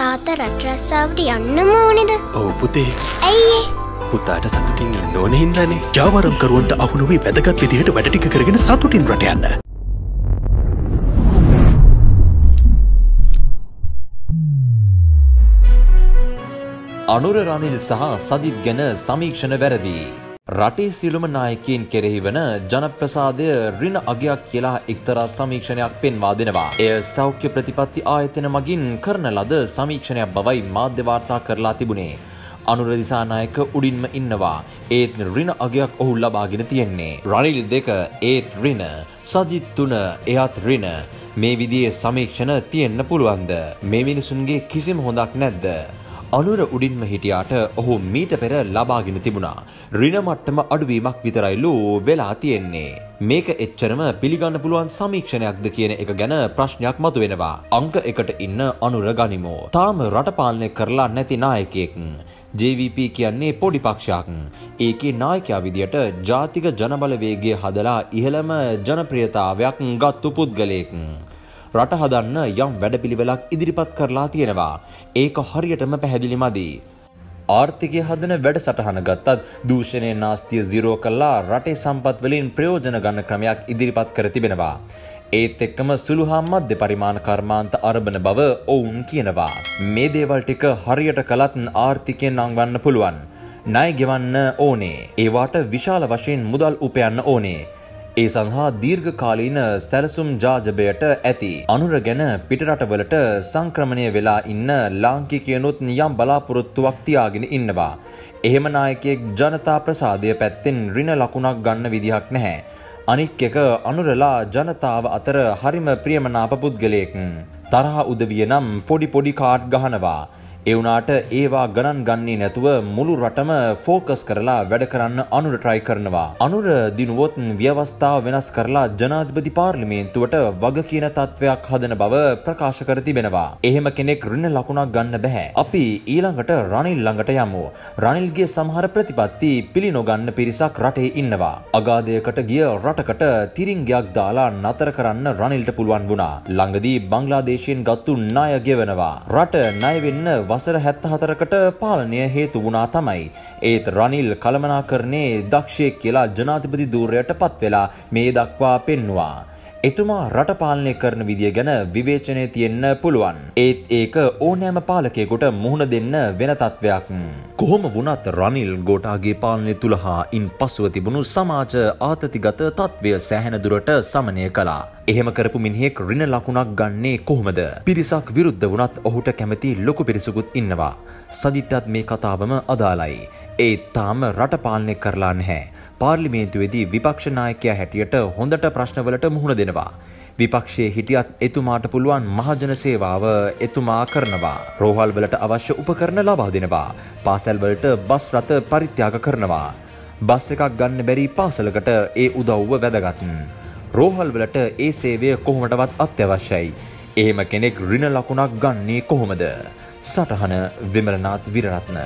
තාත රටරස්සාාවට යන්න මෝනෙද? ඔව පුතේ. ඇයිඒ පුතාට සතුටින් ඉන්න ඕන හින්දනේ. ජාවරම්කරුවන්ට අහුනුවී වැදගත් විදිහට වැඩටික කරගෙන සතුටින් රට යන්න. අනුර රනිල් සහ සජිත් ගැන සමීක්ෂණ වැරදි. රටේ සියලුම නායකයින් කෙරෙහි වන ජනප්‍රසාදය ඍණ අගයක් කියලා එක්තරා සමීක්ෂණයක් පෙන්වා දෙනවා. එය සෞඛ්‍ය ප්‍රතිපත්ති ආයතන මගින් කරන ලද සමීක්ෂණයක් බවයි මාධ්‍ය වාර්තා කරලා තිබුණේ. අනුර දිසානායක උඩින්ම ඉන්නවා. ඒත් ඍණ අගයක් ඔහු ලබාගෙන තියෙන්නේ. රනිල් දෙක ඒත් ඍණ. සජිත් තුන එයත් ඍණ. මේ විදිහේ සමීක්ෂණ තියෙන්න පුළුවන්ද? මේ මිනිසුන්ගේ කිසිම හොඳක් නැද්ද? අනුර උඩින්ම හිටියාට ඔහු මීට පෙර ලබාගෙන තිබුණා. ඍණ මට්ටම අඩුවීමක් විතරයිලු වෙලා තියෙන්නේ. මේක එච්චරම පිළිගන්න පුළුවන් සමීක්ෂණයක්ද කියන එක ගැන ප්‍රශ්නයක් මතුවෙනවා. අංක එකට ඉන්න අනුර ගනිමු. තාම රට පාලනය කරලා නැති නායකයෙක්. JVP කියන්නේ පොඩි පක්ෂයක්. ඒකේ නායකයා විදියට ජාතික ජනබලවේගය හදලා ඉහළම ජනප්‍රියතාවයක් ගත්තු පුද්ගලයෙක්. රට හදන්න යම් වැඩපිළිවෙලක් ඉදිරිපත් කරලා තියෙනවා. ඒක හරියටම පැහැදිලි මදි. ආර්ථිකය හදන වැඩසටහන ගත්තත් දූෂණය නාස්තිය සිරෝ කළා රටේ සම්පත් වලින් ප්‍රයෝජන ගන්න ක්‍රමයක් ඉදිරිපත් කර තිබෙනවා. ඒත් එක්කම සුළු හා මධ්‍ය පරිමාණ කර්මාන්ත අරබන බව ඔවුන් කියනවා. මේ දේවල් ටික හරියට කළත් ආර්ථිකයෙන් නංවන්න පුළුවන්. ණය ගෙවන්න ඕනේ. ඒවාට විශාල වශයෙන් මුදල් උපයන්න ඕනේ. ඒ සඳහා දීර්ඝකාලීන සැලසුම් ජාජබයට ඇති. අනුර ගැන පිටරටවලට සංක්‍රමණය වෙලා ඉන්න ලාංකිකයනුත් යම් බලාපොරොත්තුවක් තියාගෙන ඉන්නවා. එහෙම නායකයෙක් ජනතා ප්‍රසාදය පැත්තෙන් රින ලකුණක් ගන්න විදිහක් නැහැ. අනික් එක අනුරලා ජනතාව අතර හරිම ප්‍රියමනාප පුද්ගලයෙක්. තරහ උදවිය නම් පොඩි පොඩි කාඩ් ගහනවා. ඒ වුණාට ඒවා ගණන් ගන්නේ නැතුව මුළු රටම ફોකස් කරලා වැඩ කරන්න අනුර try කරනවා. අනුර දිනුවොත් ව්‍යවස්ථාව වෙනස් කරලා ජනාධිපති පාර්ලිමේන්තුවට වග කියන තත්වයක් හදන බව ප්‍රකාශ කර තිබෙනවා. එහෙම කෙනෙක් ඍණ ලකුණක් ගන්න බෑ. අපි ඊළඟට රනිල් ළඟට යමු. රනිල්ගේ සමහර ප්‍රතිපත්ති පිළිනොගන්න පිරිසක් රටේ ඉන්නවා. අගාධයකට ගිය රටකට තිරින්ගයක් දාලා නතර කරන්න රනිල්ට පුළුවන් වුණා. ළඟදී බංග්ලාදේශයෙන් ගත්තු ණය ගෙවනවා. රට ණය වෙන්න වසර හැත්ත හතරකට පාලනය හේතු වුණා තමයි. ඒත් රනිල් කළමනාකරණේ දක්ෂයෙක් කියලා ජනාධිපති ධූරයට පත් වෙලා මේ දක්වා පෙන්නවා. එතුමා රට පාලනය කරන විදිය ගැන විවේචනය තියෙන්න පුළුවන්. ඒත් ඒක ඕනෑම පාලකයෙකුට මුහුණ දෙන්න වෙන තත්ත්වයක්. කොහොම වුණත් රනිල් ගෝටාගේ පාලනය තුළ හා ඉන් පසුව තිබුණු සමාජ ආතතිගත තත්ත්වය සෑහෙන දුරට සමනය කළා. එහෙම කරපු මිනිහෙක් රින ලකුණක් ගන්නේ කොහොමද? පිරිසක් විරුද්ධ වුණත් ඔහුට කැමති ලොකු පිරිසකුත් ඉන්නවා. සදිට්ටත් මේ කතාවම අදාළයි. ඒත් තාම රට පාලනය කරලා නැහැ. පාර්ලිමේන්තුවේදී විපක්ෂ නායකයා හැටියට හොඳට ප්‍රශ්නවලට මුහුණ දෙනවා. විපක්ෂයේ හිටියත් එතුමාට පුළුවන් මහජන සේවාව එතුමා කරනවා. රෝහල් වලට අවශ්‍ය උපකරණ ලබා දෙනවා. පාසැල් වලට බස් රථ පරිත්‍යාග කරනවා. බස් එකක් ගන්න බැරි පාසලකට ඒ උදව්ව වැදගත්. රෝහල් වලට ඒ සේවය කොහොමටවත් අත්‍යවශ්‍යයි. එහෙම කෙනෙක් ඍණ ලකුණක් ගන්නේ කොහොමද? සටහන විමලනාත් විරරත්න